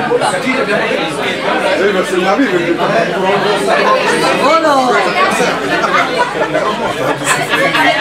Eh ben